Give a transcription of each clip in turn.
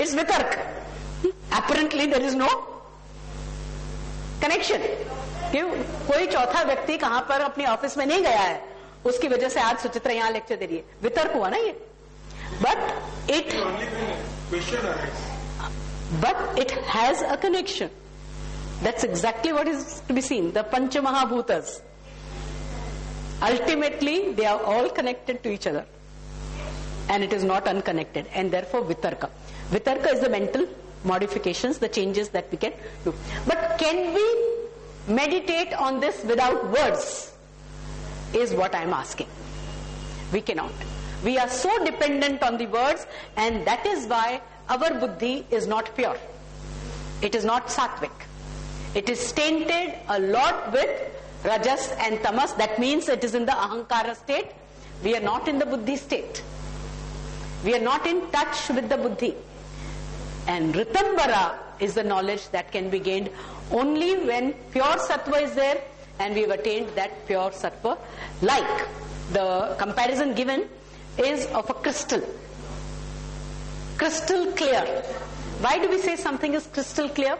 It's vitark. Apparently there is no connection. क्यों कोई चौथा व्यक्ति कहाँ पर अपने ऑफ़िस में नहीं गया है उसकी वजह से आज सुचित्रा यहाँ लेक्चर दे रही है वितर्क हुआ ना ये but it arises. but it has a connection. That's exactly what is to be seen. The Pancha Ultimately, they are all connected to each other. And it is not unconnected. And therefore, Vitarka. Vitarka is the mental modifications, the changes that we can do. But can we meditate on this without words? Is what I am asking. We cannot. We are so dependent on the words, and that is why our buddhi is not pure. It is not sattvic. It is tainted a lot with rajas and tamas. That means it is in the ahankara state. We are not in the buddhi state. We are not in touch with the buddhi. And Ritambhara is the knowledge that can be gained only when pure sattva is there and we have attained that pure sattva. Like the comparison given is of a crystal. Crystal clear. Why do we say something is crystal clear?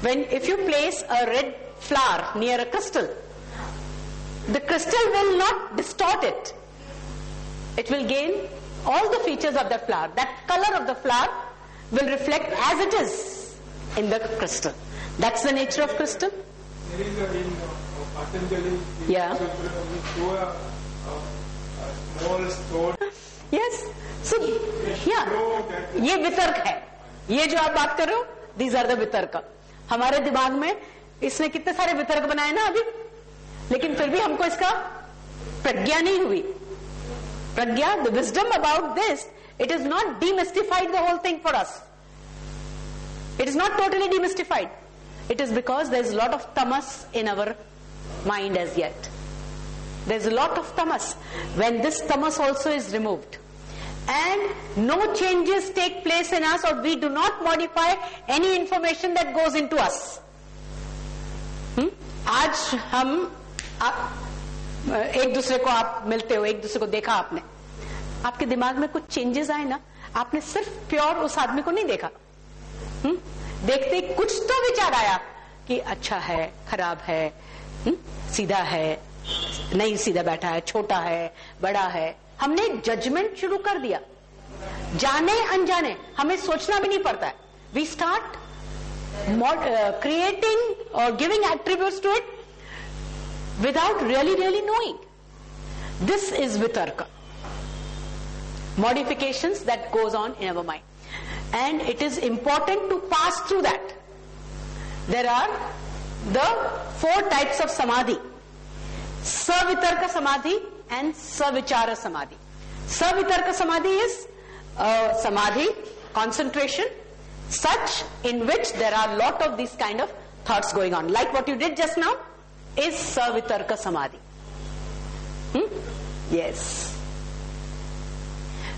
When if you place a red flower near a crystal, the crystal will not distort it. It will gain all the features of the flower. That color of the flower will reflect as it is in the crystal. That's the nature of crystal. There is a in uh, Patanjali. Yeah. Small stone. Yes so या ये वितर्क है ये जो आप बात कर रहे हो दीज आर द वितर्क हमारे दिमाग में इसने कितने सारे वितर्क बनाए ना अभी लेकिन फिर भी हमको इसका प्रज्ञा नहीं हुई प्रज्ञा the wisdom about this it is not डीमिस्टिफाइड the whole thing for us It is not totally demystified. It is because there is a lot of tamas in our mind as yet. There is a lot of tamas. When this tamas also is removed, and no changes take place in us, or we do not modify any information that goes into us. Hmm? आज हम आ, एक दूसरे को आप मिलते हो एक दूसरे को देखा आपने आपके दिमाग में कुछ चेंजेस आए ना, आपने सिर्फ़ प्योर उस आदमी को नहीं देखा। हम्म? देखते ही कुछ तो विचार आया कि अच्छा है, खराब है हम्म? सीधा है, नहीं सीधा बैठा है, छोटा है, बड़ा है। हमने जजमेंट शुरू कर दिया। जाने अनजाने, हमें सोचना भी नहीं पड़ता है। वी स्टार्ट क्रिएटिंग और giving attributes to it without really really knowing this is वितर्क। Modifications that goes on in our mind. And it is important to pass through that. There are the four types of samadhi. Savitarka samadhi and savichara samadhi. Savitarka samadhi is uh, samadhi concentration such in which there are a lot of these kind of thoughts going on. Like what you did just now is savitarka samadhi. Hmm? yes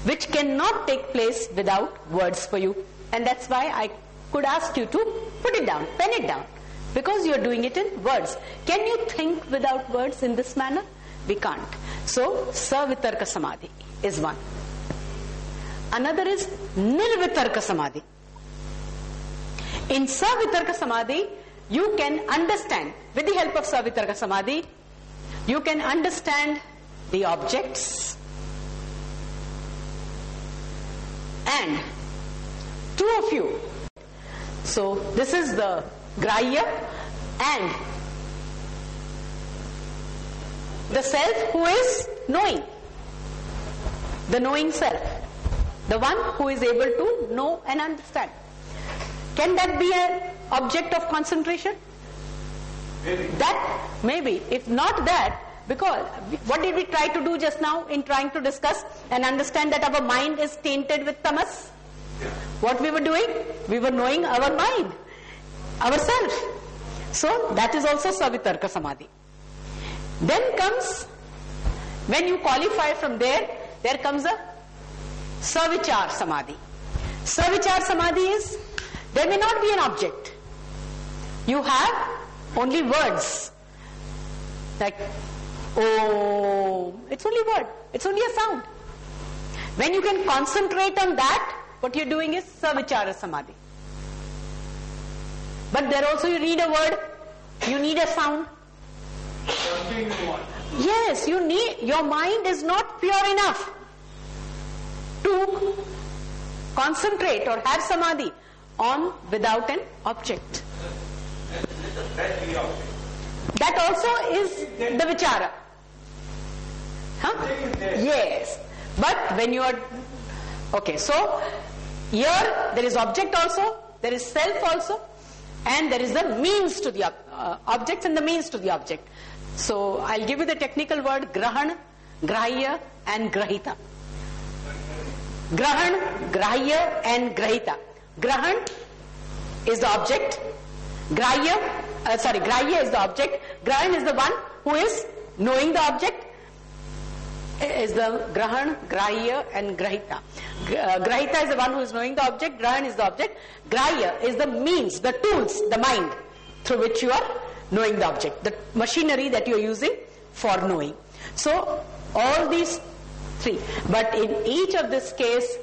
which cannot take place without words for you. And that's why I could ask you to put it down, pen it down, because you're doing it in words. Can you think without words in this manner? We can't. So, Savitarka Samadhi is one. Another is Nirvitarka Samadhi. In Savitarka Samadhi, you can understand, with the help of Savitarka Samadhi, you can understand the objects, and two of you. So this is the Grahya and the self who is knowing. The knowing self. The one who is able to know and understand. Can that be an object of concentration? That maybe. If not that, because what did we try to do just now in trying to discuss and understand that our mind is tainted with tamas? What we were doing? We were knowing our mind, ourselves. So that is also Savitarka Samadhi. Then comes, when you qualify from there, there comes a Savichar Samadhi. Savichar Samadhi is, there may not be an object. You have only words. Like oh, it's only word, it's only a sound. When you can concentrate on that, what you're doing is savichara samadhi. But there also you need a word, you need a sound. Something you want. Yes, you need, your mind is not pure enough to concentrate or have samadhi on without an object. Object. That also is the vichara. Huh? Yes. But when you are, okay, so here there is object also, there is self also, and there is the means to the uh, objects and the means to the object. So I'll give you the technical word grahan, grahya and grahita. Grahan, grahya and grahita. Grahan is the object. Grahya, uh, sorry, grahya is the object. Grahan is the one who is knowing the object is the grahan, grahya and grahita. Uh, grahita is the one who is knowing the object, grahan is the object, grahya is the means, the tools, the mind through which you are knowing the object, the machinery that you are using for knowing. So all these three, but in each of this case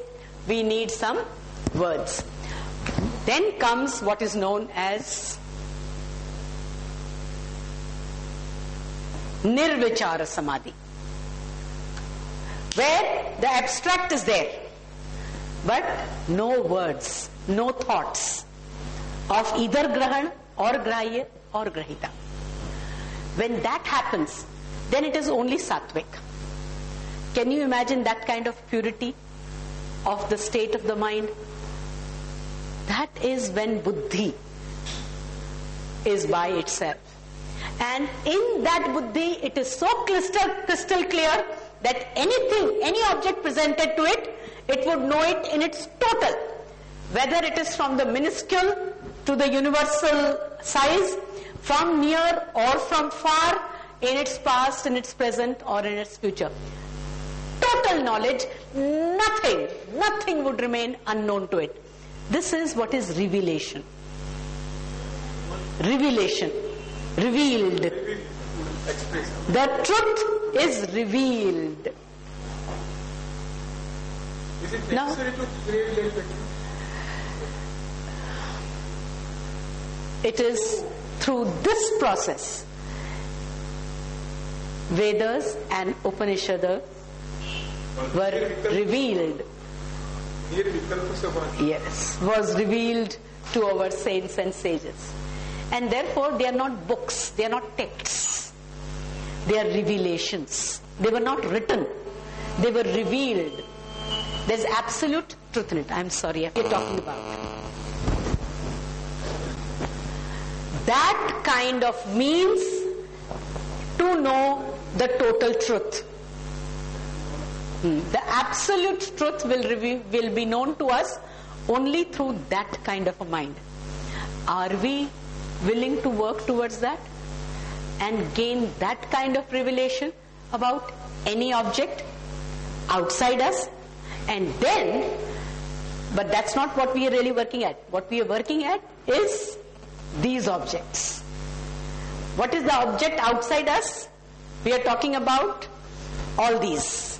we need some words. Then comes what is known as nirvichara samadhi where the abstract is there, but no words, no thoughts of either grahan or grahya or grahita. When that happens, then it is only sattvic. Can you imagine that kind of purity of the state of the mind? That is when buddhi is by itself. And in that buddhi, it is so crystal, crystal clear that anything, any object presented to it, it would know it in its total. Whether it is from the minuscule to the universal size, from near or from far, in its past, in its present, or in its future. Total knowledge, nothing, nothing would remain unknown to it. This is what is revelation. Revelation. Revealed. The truth is revealed. Is it No. necessary to create like? It is through this process Vedas and Upanishads were revealed. Here Vikalpa Samadhi. Yes, was revealed to our saints and sages. And therefore they are not books, they are not texts. They are revelations. They were not written. They were revealed. There's absolute truth in it. I'm sorry, you're talking about. That kind of means to know the total truth. Hmm. The absolute truth will, will be known to us only through that kind of a mind. Are we willing to work towards that and gain that kind of revelation about any object outside us? And then, but that's not what we are really working at. What we are working at is these objects. What is the object outside us? We are talking about all these.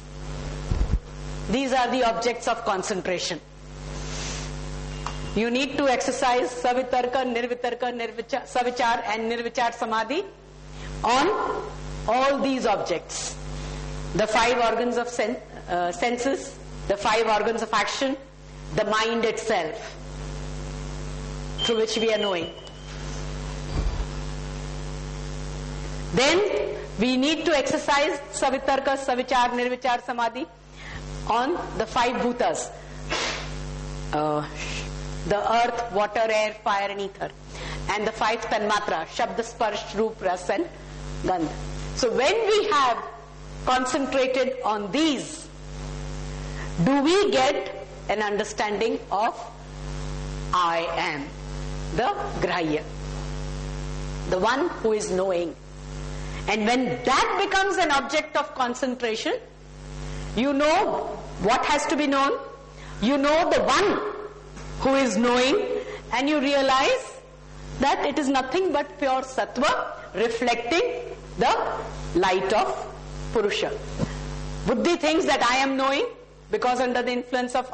These are the objects of concentration. You need to exercise savitarka, nirvitarka, nirvichar, savichar and nirvichar samadhi on all these objects. The five organs of sen- uh, senses, the five organs of action, the mind itself through which we are knowing. Then we need to exercise savitarka, savichar, nirvichar samadhi on the five bhutas. Uh, the earth, water, air, fire and ether. And the five tanmatra, shabd, sparsh, roop, ras and gandh. So when we have concentrated on these, do we get an understanding of I am, the grahya, the one who is knowing. And when that becomes an object of concentration, you know what has to be known, you know the one who is knowing, and you realize that it is nothing but pure sattva reflecting the light of Purusha. Buddhi thinks that I am knowing because under the influence of